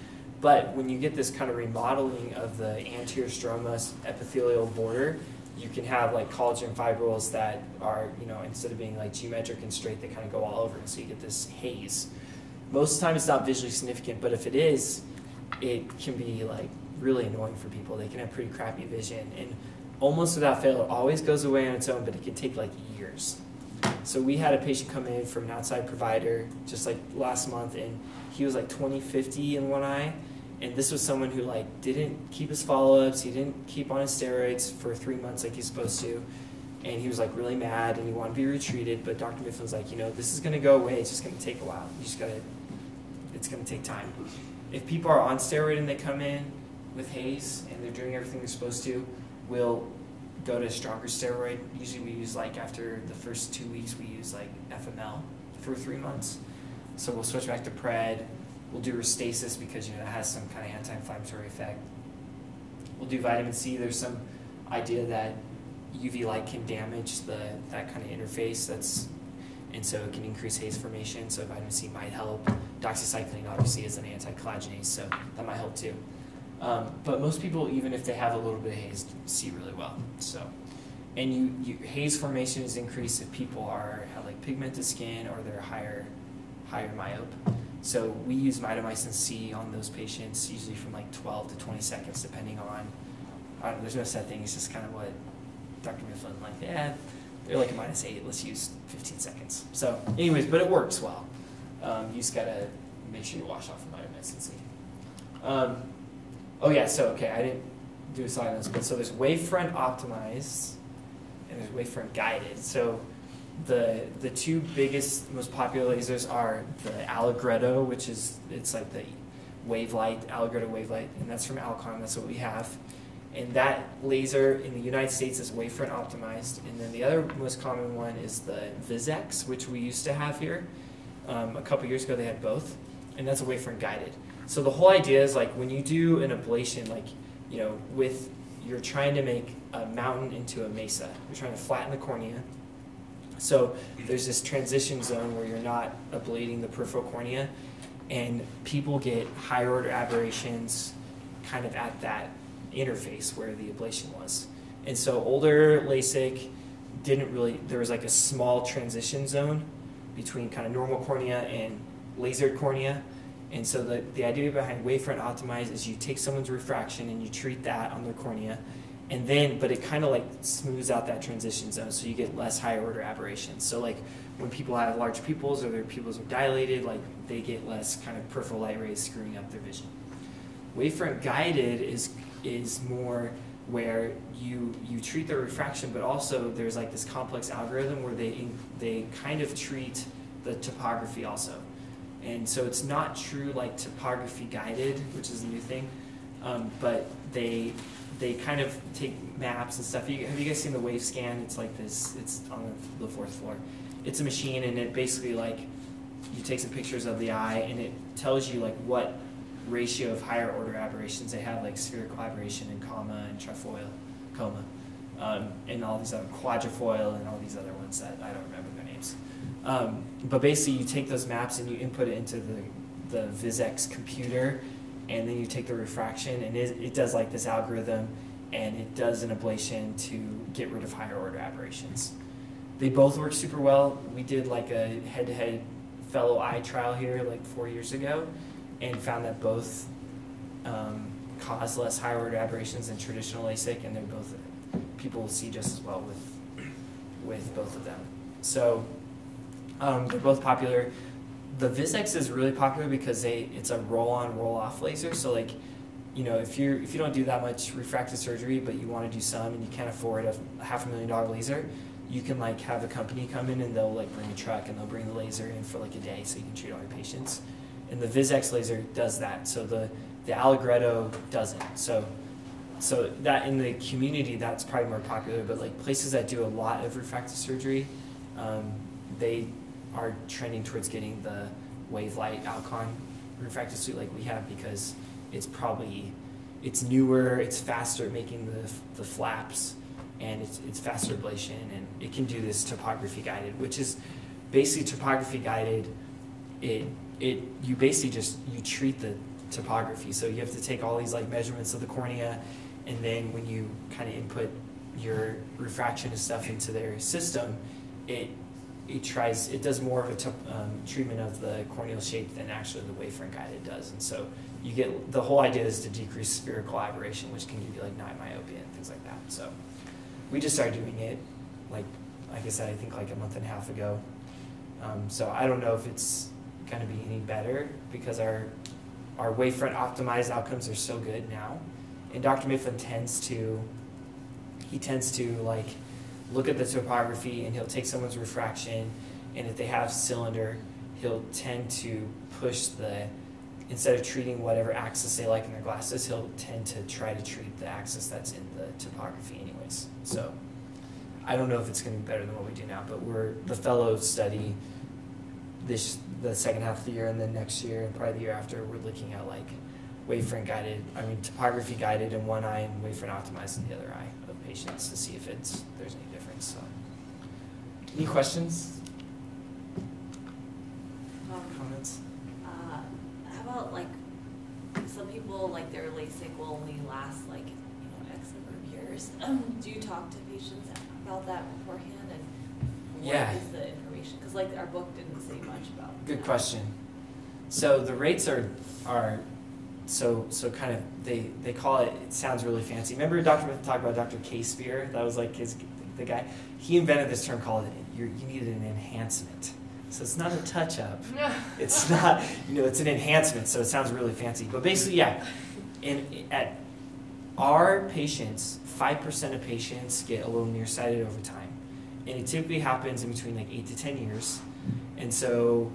But when you get this kind of remodeling of the anterior stroma epithelial border, you can have like collagen fibrils that are, you know, instead of being like geometric and straight, they kind of go all over. And so you get this haze. Most of the time it's not visually significant, but if it is, it can be like really annoying for people. They can have pretty crappy vision, and almost without fail, it always goes away on its own, but it can take like years. So we had a patient come in from an outside provider just like last month, and he was like 20/50 in one eye, and this was someone who like didn't keep his follow-ups, he didn't keep on his steroids for three months like he's supposed to, and he was like really mad and he wanted to be retreated, but Dr. Mifflin was like, you know, this is gonna go away. It's just gonna take a while. You just gotta, it's gonna take time. If people are on steroid and they come in with haze and they're doing everything they're supposed to, we'll go to a stronger steroid. Usually we use like after the first two weeks we use like FML for three months. So we'll switch back to Pred. We'll do Restasis because you know it has some kind of anti-inflammatory effect. We'll do vitamin C. There's some idea that UV light can damage the that kind of interface. That's and so it can increase haze formation. So vitamin C might help. Doxycycline obviously is an anti-collagenase, so that might help too. Um, but most people, even if they have a little bit of haze, see really well. So, and you, you haze formation is increased if people are have like pigmented skin or they're higher higher myope. So we use mitomycin C on those patients, usually from like 12 to 20 seconds, depending on. There's no set thing. It's just kind of what Dr. Mifflin like. Yeah, they're like a minus eight. Let's use 15 seconds. So, anyways, but it works well. Um, you just gotta make sure you wash off the mitomycin C. Um, oh yeah, so okay, I didn't do a slide on this, but so there's wavefront optimized and there's wavefront guided. So the the two biggest, most popular lasers are the Allegretto, which is it's like the Wavelight, Allegretto Wavelight, and that's from Alcon. That's what we have. And that laser in the United States is wavefront optimized. And then the other most common one is the VISX, which we used to have here. Um, a couple years ago, they had both, and that's a wavefront guided. So the whole idea is like when you do an ablation, like you know, with you're trying to make a mountain into a mesa. You're trying to flatten the cornea. So there's this transition zone where you're not ablating the peripheral cornea, and people get higher order aberrations kind of at that interface where the ablation was. And so older LASIK didn't really, there was like a small transition zone between kind of normal cornea and lasered cornea. And so the, the idea behind wavefront optimize is you take someone's refraction and you treat that on their cornea. And then, but it kind of like smooths out that transition zone so you get less higher order aberrations. So like when people have large pupils or their pupils are dilated, like they get less kind of peripheral light rays screwing up their vision. Wavefront guided is is more where you you treat the refraction, but also there's like this complex algorithm where they they kind of treat the topography also, and so it's not true like topography guided, which is a new thing, um, but they they kind of take maps and stuff. You, have you guys seen the wave scan? It's like this. It's on the fourth floor. It's a machine, and it basically like you take some pictures of the eye, and it tells you like what ratio of higher order aberrations they have, like spherical aberration and coma and trefoil, coma, um, and all these other quadrifoil and all these other ones that I don't remember their names. Um, but basically, you take those maps and you input it into the the VISX computer, and then you take the refraction, and it, it does like this algorithm, and it does an ablation to get rid of higher order aberrations. They both work super well. We did like a head-to-head fellow eye trial here like four years ago, and found that both um, cause less higher order aberrations than traditional LASIK, and they're both people see just as well with with both of them. So um, they're both popular. The VISX is really popular because they it's a roll on roll off laser. So like you know if you if you don't do that much refractive surgery but you want to do some and you can't afford a half a million dollar laser, you can like have a company come in and they'll like bring a truck and they'll bring the laser in for like a day so you can treat all your patients and the VISX laser does that. So the the Allegretto doesn't. So so that in the community that's probably more popular, but like places that do a lot of refractive surgery, um, they are trending towards getting the Wavelight Alcon refractive suite like we have because it's probably it's newer, it's faster at making the the flaps, and it's it's faster ablation, and it can do this topography guided, which is basically topography guided. It it you basically just you treat the topography. So you have to take all these like measurements of the cornea, and then when you kind of input your refraction and stuff into their system, it it tries it does more of a um, treatment of the corneal shape than actually the wavefront guided does, and so you get the whole idea is to decrease spherical aberration, which can give you like night myopia and things like that. So we just started doing it, like like I said, I think like a month and a half ago. Um, so I don't know if it's going to be any better because our our wavefront optimized outcomes are so good now, and Dr. Mifflin tends to he tends to like look at the topography and he'll take someone's refraction, and if they have cylinder, he'll tend to push the instead of treating whatever axis they like in their glasses, he'll tend to try to treat the axis that's in the topography anyways. So I don't know if it's going to be better than what we do now, but we're the fellow study this the second half of the year and then next year and probably the year after we're looking at like wavefront guided I mean topography guided in one eye and wavefront optimized in the other eye patients to see if it's there's any difference. So any questions? Um, Comments? uh, how about like, some people, like their LASIK will only last like, you know, X number of years. Um, do you talk to patients about that beforehand and Yeah. what is the information? Cause like our book didn't say much about Good that. question. So the rates are are so so kind of they they call it. It sounds really fancy. Remember Dr. Smith talked about Dr. Casebeer? That was like his the guy. He invented this term called you you needed an enhancement. So it's not a touch up. It's not you know it's an enhancement. So it sounds really fancy. But basically, yeah. In at our patients, five percent of patients get a little nearsighted over time, and it typically happens in between like eight to ten years. And so,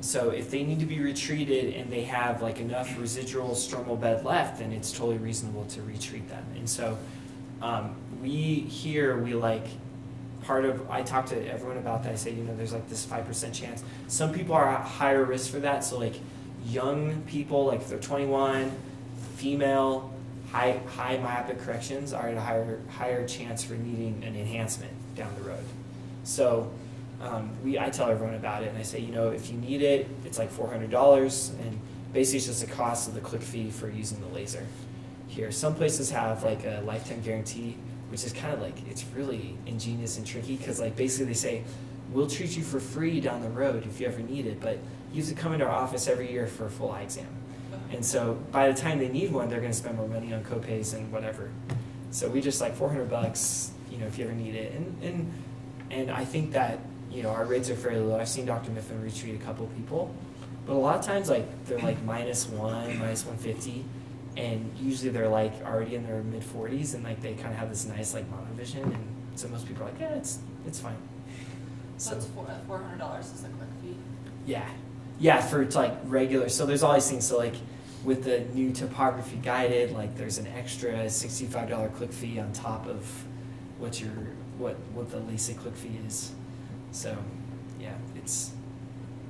so if they need to be retreated and they have like enough residual stromal bed left, then it's totally reasonable to retreat them. And so, um, we here we like part of. I talk to everyone about that. I say, you know, there's like this five percent chance. Some people are at higher risk for that. So like young people, like if they're 21, female, high high myopic corrections are at a higher higher chance for needing an enhancement down the road. So um, we I tell everyone about it and I say, you know, if you need it, it's like four hundred dollars and basically it's just the cost of the click fee for using the laser. Here, some places have like a lifetime guarantee, which is kind of like it's really ingenious and tricky because like basically they say, we'll treat you for free down the road if you ever need it, but you have to come into our office every year for a full eye exam. And so by the time they need one, they're going to spend more money on copays and whatever. So we just like 400 bucks, you know, if you ever need it. And and and I think that you know our rates are fairly low. I've seen Dr. Mifflin retreat a couple people, but a lot of times like they're like minus one, minus 150, and usually they're like already in their mid 40s and like they kind of have this nice like monovision, and so most people are like, yeah, it's it's fine. So it's four, uh, four hundred dollars is the click fee. Yeah, yeah, for it's like regular. So there's all these things. So like with the new topography guided, like there's an extra sixty-five dollar click fee on top of what your what what the LASIK click fee is. So yeah, it's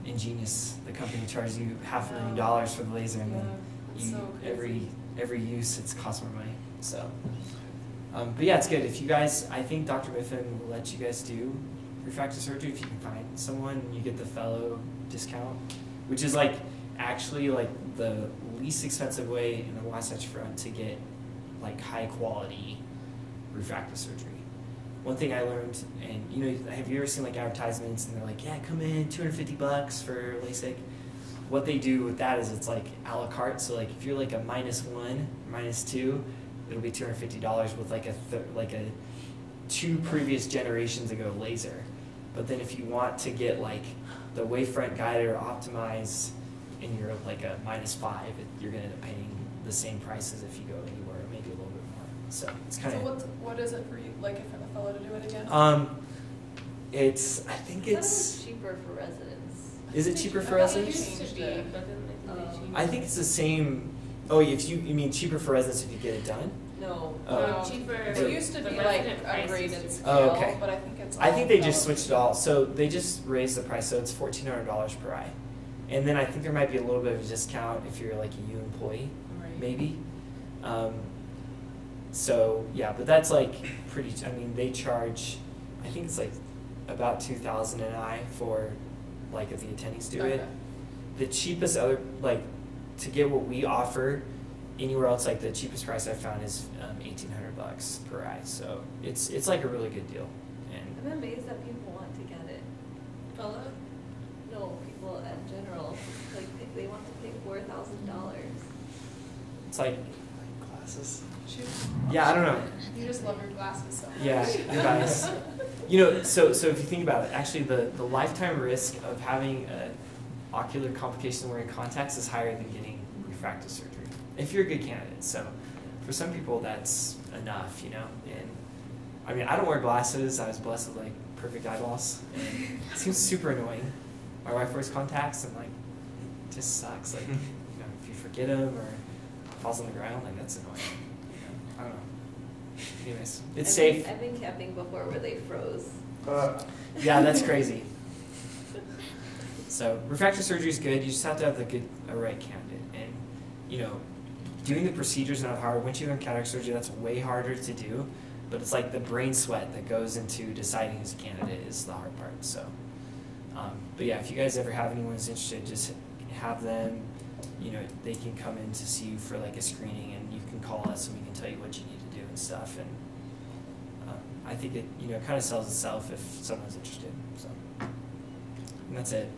ingenious. The company charges you half a million dollars for the laser, and then you, so every every use it's costs more money. So, um, but yeah, it's good. If you guys, I think Dr. Mifflin will let you guys do refractive surgery if you can find someone. You get the fellow discount, which is like actually like the least expensive way in the Wasatch Front to get like high quality refractive surgery. One thing I learned, and you know, have you ever seen like advertisements and they're like, yeah, come in, 250 bucks for LASIK? What they do with that is it's like a la carte. So like if you're like a minus one, minus two, it'll be $250 with like a like a two previous generations ago laser. But then if you want to get like the wavefront guided or optimized, and you're like a minus five, you're gonna end up paying the same price as if you go anywhere, maybe a little bit more. So it's kind of. So what, what is it for you, like if a fellow to do it again? Um, it's. I think I thought it it's. was cheaper for residents. Is it cheaper for I it residents? used to be, but then I think they Um, changed I think it's the same. Oh, if you you mean cheaper for residents if you get it done? No. Oh. No, No. cheaper. It used to be like resident a graded scale, Oh, okay. but I think it's. I think they just switched it all. So they just raised the price, so it's fourteen hundred dollars per eye, and then I think there might be a little bit of a discount if you're like a U employee, Right. maybe. Um, so yeah, but that's like pretty. I mean, they charge. I think it's like about two thousand an eye for like if the attendees do okay. it. The cheapest other like to get what we offer anywhere else like the cheapest price I found is um, eighteen hundred bucks per eye. So it's it's like a really good deal. And I'm amazed that people want to get it. Fellow, no people in general like they, they want to pay four thousand dollars. It's like glasses. Yeah, I don't know. You just love your glasses so much. Yeah, you guys. You know, so so if you think about it, actually the, the lifetime risk of having a ocular complication wearing contacts is higher than getting refractive surgery. If you're a good candidate. So for some people that's enough, you know. And I mean I don't wear glasses. I was blessed with like perfect eyeballs. It seems super annoying. My wife wears contacts and like it just sucks. Like you know, if you forget them or falls on the ground, like that's annoying. You know, I don't know. Anyways, it's I've safe. Been, I've been camping before where they froze. Uh, Yeah, that's crazy. So refractive surgery is good. You just have to have the good, a right candidate, and you know, doing the procedure is not hard. Once you learn cataract surgery, that's way harder to do. But it's like the brain sweat that goes into deciding who's a candidate is the hard part. So, um, but yeah, if you guys ever have anyone who's interested, just have them. You know, they can come in to see you for like a screening, and you can call us, and we can tell you what you need to do and stuff. And um, I think it, you know, kind of sells itself if someone's interested. So, and that's it.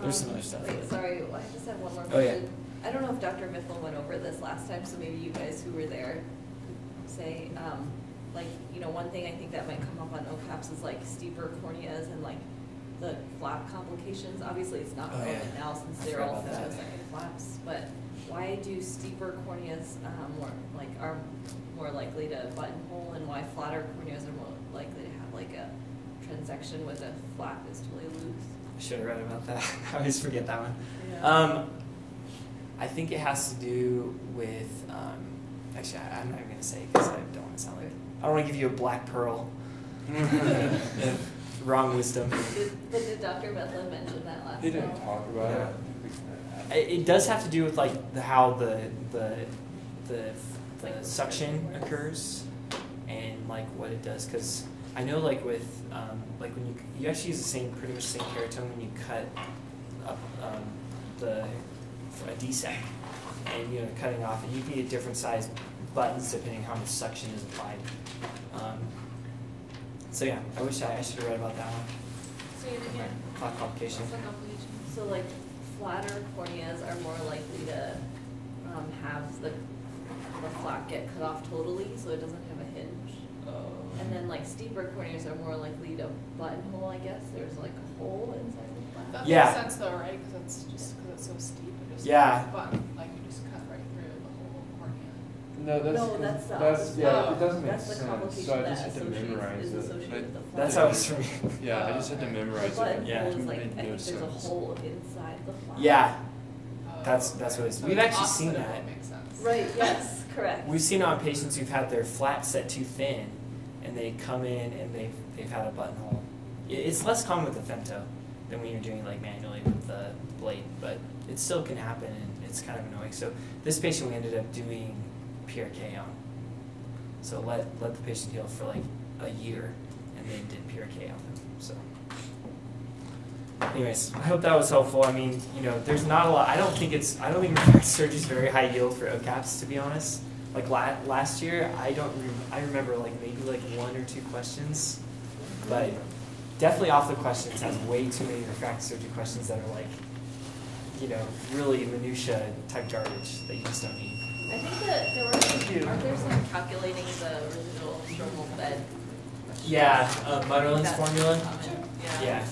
There's some Um, other stuff. Wait, sorry, I just have one more Oh, yeah. question. I don't know if Dr. Mifflin went over this last time, so maybe you guys who were there could say, um, like, you know, one thing I think that might come up on OKAPs is like steeper corneas and like the flap complications. Obviously, it's not Oh, yeah. relevant now since they're all that. femtosecond flaps, but why do steeper corneas, um, more, like, are more likely to buttonhole and why flatter corneas are more likely to have like a transection with a flap is totally loose? I should have read about that. I always forget that one. Yeah. Um, I think it has to do with. Um, actually, I, I'm not even gonna say because I don't want to sound like I don't want to give you a black pearl. Wrong wisdom. Did, but did Dr. Mifflin mention that last He didn't time? talk about Yeah. it. It, it does have to do with like the, how the the the, the suction occurs and like what it does because I know like with um, like when you you actually use the same pretty much the same keratome when you cut up um, the a DSAEK and you know cutting off and you can get different size buttons depending how much suction is applied. Um, so yeah, I wish I, I should have read about that one. Say it again. Clock complication. Complication? So like flatter corneas are more likely to um, have the, the flap get cut off totally, so it doesn't have a hinge. Oh. And then like steeper corners are more likely to buttonhole, I guess, there's like a hole inside the flap. That Yeah. makes sense though, right? Because it's just, because it's so steep, it just. Yeah. Button, like you just cut right through the whole cornea. No, that's, No, that's the that's, opposite. yeah, it oh. doesn't make That's the sense, complication so I just had to memorize it. associated with the flap. That's how it's for me. Yeah, I just had to memorize The it. Yeah. is like, I Made think no there's a hole inside the flap. Yeah, Oh, That's- that's what it is. So We've actually seen opposite that. makes sense. Right, yes, correct. We've seen on patients who've had their flap set too thin, and they come in and they've they've had a buttonhole. It's less common with the femto than when you're doing like manually with the blade, but it still can happen, and it's kind of annoying. So this patient we ended up doing PRK on. So let let the patient heal for like a year, and then did PRK on them. So. Anyways, I hope that was helpful. I mean, you know, there's not a lot. I don't think it's. I don't think refractive surgery is very high yield for OKAPs, to be honest. Like la- last year, I don't. I remember like maybe like one or two questions, but definitely off the questions has way too many refractive surgery questions that are like, you know, really minutia type garbage that you just don't need. I think that there were, some- aren't there some calculating the residual stromal bed? Yeah, uh, Munnerlyn's formula. common, Yeah.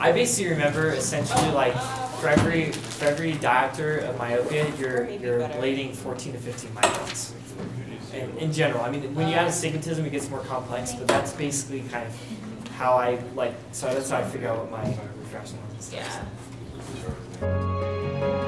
I basically remember essentially like for every for every diopter of myopia, you're you're ablating 14 to 15 microns. In, in general, I mean, when you add astigmatism, it gets more complex, but that's basically kind of how I like. So that's how I figure out what my refraction stuff. Yeah.